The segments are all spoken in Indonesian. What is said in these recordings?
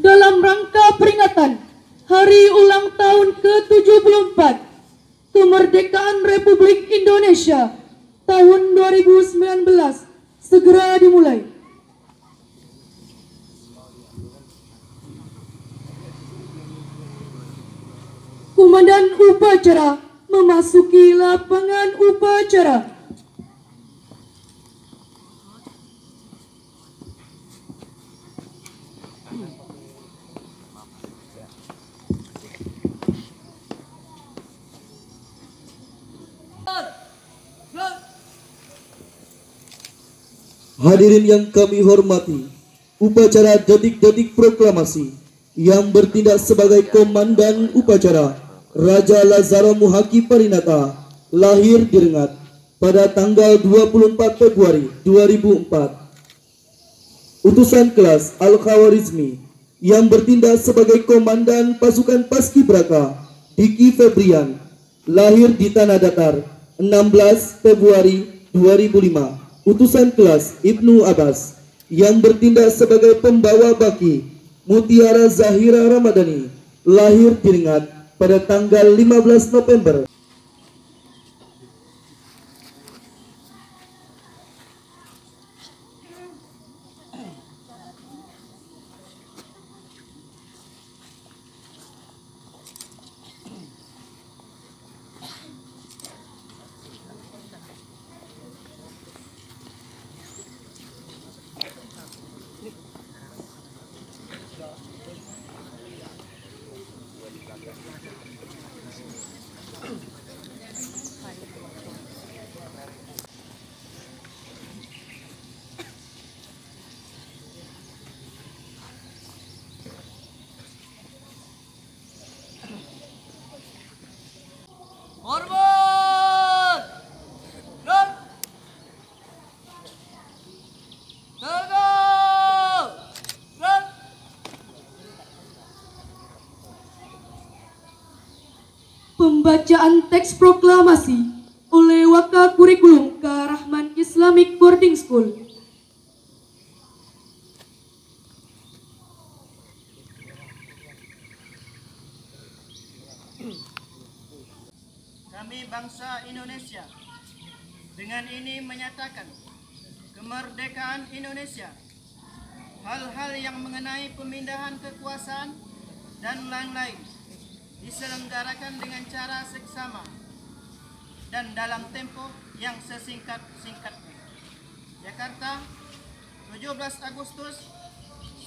dalam rangka peringatan Hari Ulang Tahun ke-74 Kemerdekaan Republik Indonesia tahun 2019 segera dimulai. Komandan upacara memasuki lapangan upacara. Hadirin yang kami hormati, upacara detik-detik proklamasi yang bertindak sebagai komandan upacara Raja Lazaro Muhaki Parinata lahir di Rengat pada tanggal 24 Februari 2004. Utusan kelas Al-Khawarizmi yang bertindak sebagai komandan pasukan Paskibraka Diki Febrian lahir di Tanah Datar 16 Februari 2005 utusan kelas Ibnu Abbas yang bertindak sebagai pembawa baki Mutiara Zahira Ramadhani lahir di Ringat pada tanggal 15 November Hormat! Dan Tegak! Dan Pembacaan teks proklamasi oleh Waka Kurikulum Rahman Islamic Boarding School. kami bangsa Indonesia dengan ini menyatakan kemerdekaan Indonesia hal-hal yang mengenai pemindahan kekuasaan dan lain-lain diselenggarakan dengan cara seksama dan dalam tempo yang sesingkat-singkatnya. Jakarta, 17 Agustus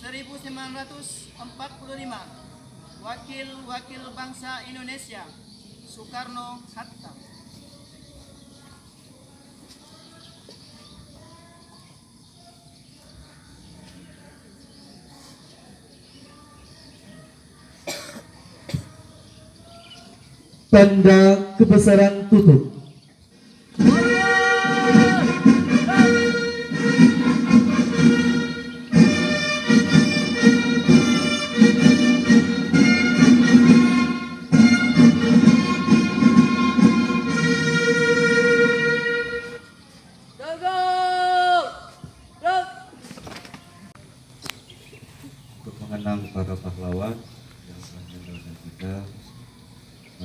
1945. Wakil-wakil bangsa Indonesia Soekarno Hatta. Tanda kebesaran tutup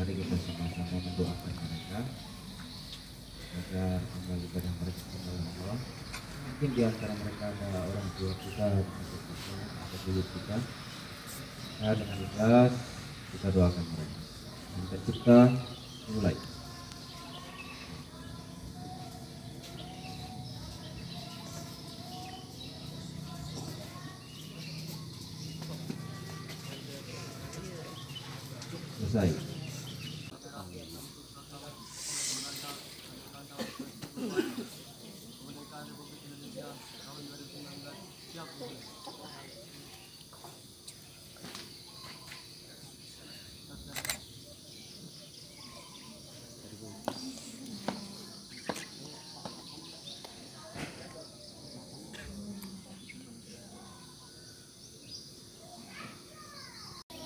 mari kita sama-sama mendoakan mereka. Agar kembali pada mereka kepada Allah mungkin di antara mereka ada orang tua kita atau dulu kita. Nah dengan ikhlas kita doakan mereka. Dan kita mulai selesai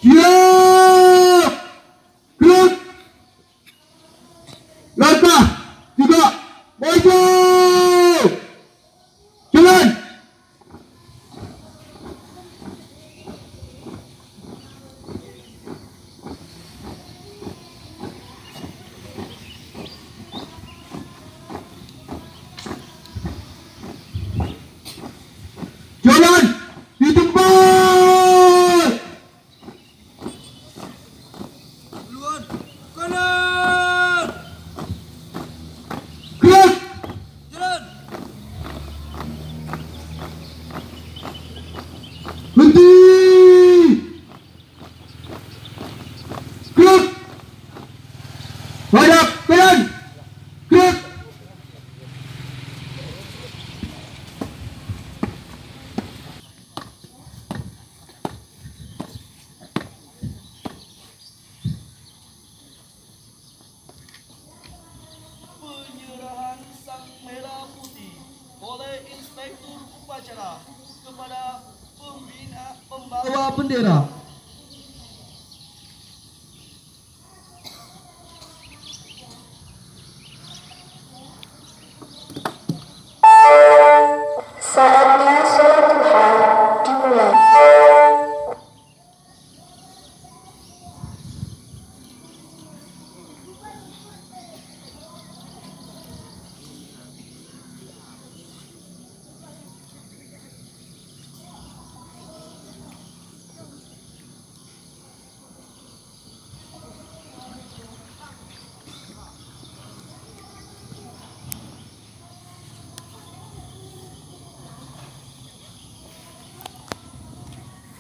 Siap! Gerak! Langkah! Tiga! Maju! Pembina pembawa Bawa bendera. Saatnya sholat duha dimulai.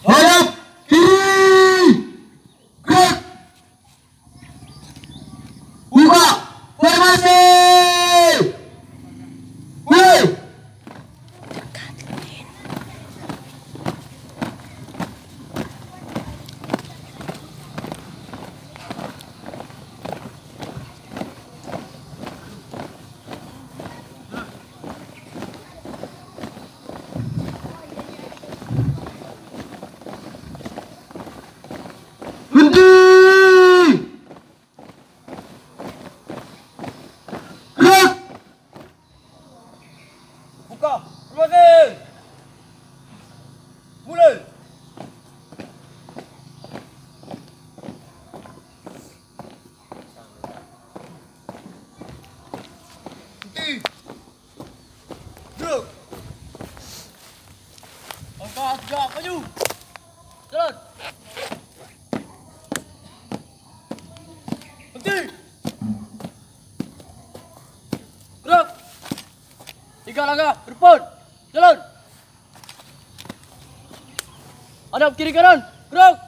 Hadap kiri. Gerak. Buka formasi. Mulai. Berhenti. Gerak. buka formasi mulai Berhenti. Gerak. Tegak maju. Jalan. Berhenti. Gerak. Tiga langkah berpon. Jalan. Hadap kiri kanan. Gerak.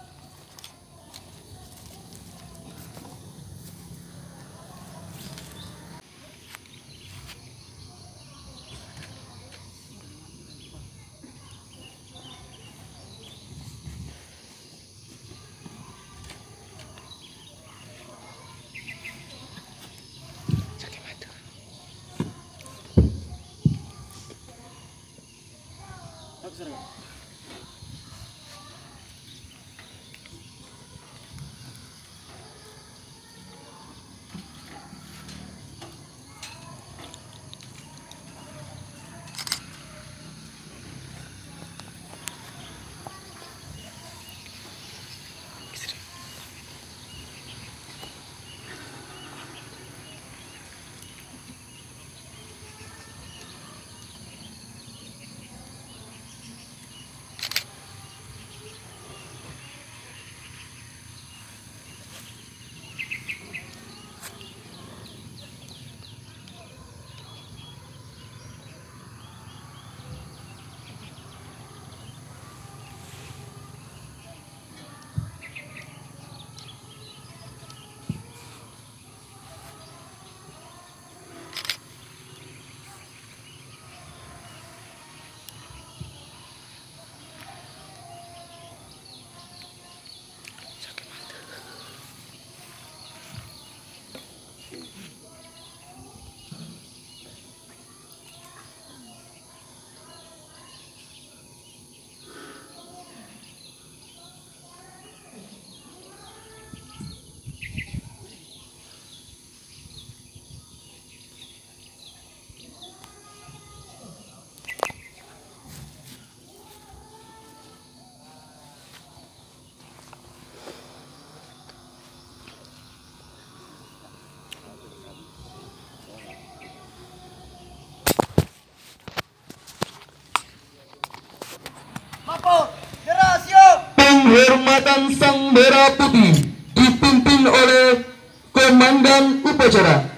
Penghormatan Sang Merah Putih dipimpin oleh Komandan Upacara.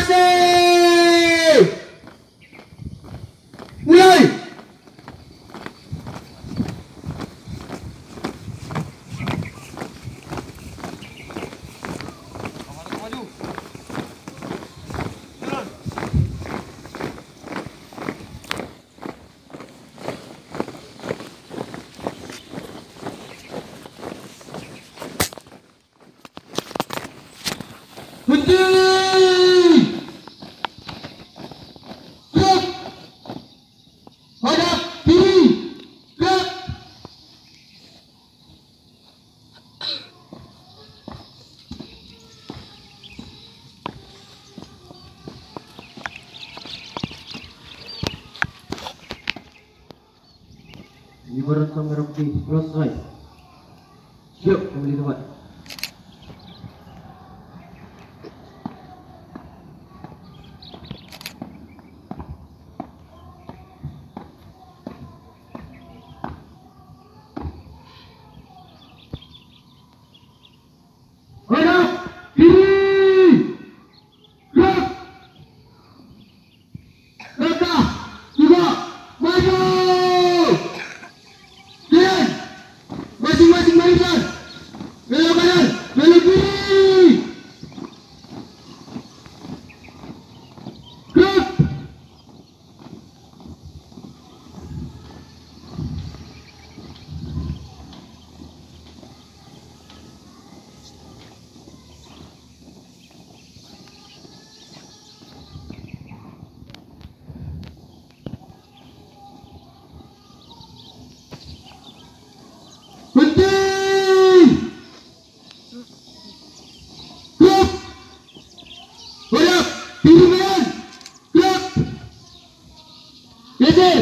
Thursday! Kamera putih selesai. Siap kembali tempat. Hadap kiri. Gerak. Langkah juga maju. Jalan. Masing-masing barisan. Belok kanan, belok kiri. Gerak. Berhenti. Gerak. Hadap kiri kanan. Gerak. Geser.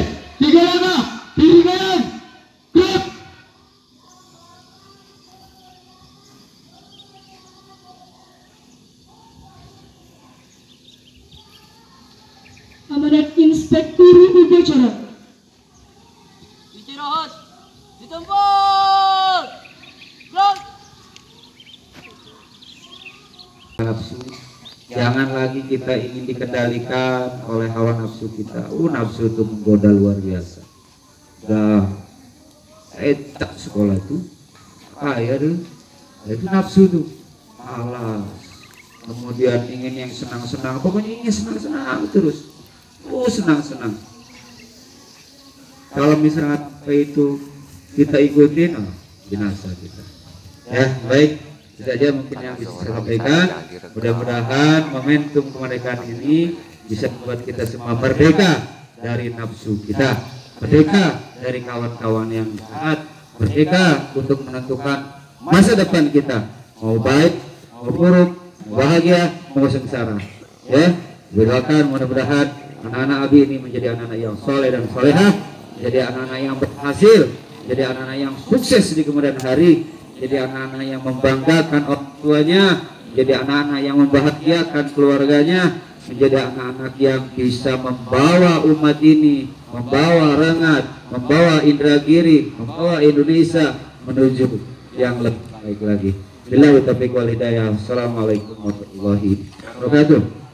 Amanat Inspektur Upacara. Istirahat. Di tempat. Jangan lagi kita ingin dikendalikan oleh hawa nafsu kita. Uh nafsu itu menggoda luar biasa. Dah saya tak sekolah itu. Kaya tuh itu nafsu tuh malas. Kemudian ingin yang senang-senang. Pokoknya ingin senang-senang terus. Oh senang-senang. Kalau misalnya itu kita ikutin oh, binasa kita. Ya baik itu saja mungkin yang bisa saya sampaikan. Mudah-mudahan momentum kemerdekaan ini bisa membuat kita semua merdeka dari nafsu kita merdeka dari kawan-kawan yang jahat merdeka untuk menentukan masa depan kita mau baik mau buruk mau bahagia mau sengsara. Ya doakan mudah-mudahan anak-anak Abi ini menjadi anak-anak yang soleh dan solehah menjadi anak-anak yang berhasil jadi anak-anak yang sukses di kemudian hari jadi anak-anak yang membanggakan orang tuanya jadi anak-anak yang membahagiakan keluarganya menjadi anak-anak yang bisa membawa umat ini membawa rengat membawa Indragiri membawa Indonesia menuju yang lebih baik lagi Bila taufiq wal hidayah. Assalamualaikum warahmatullahi wabarakatuh.